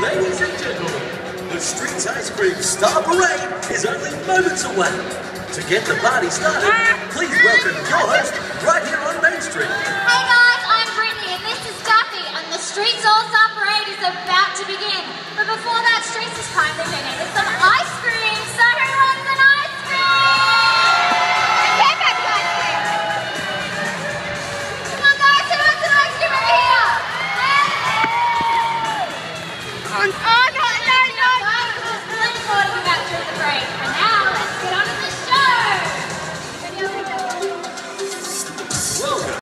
Ladies and gentlemen, the Streets Ice Cream Star Parade is only moments away. To get the party started, please und Ordnung!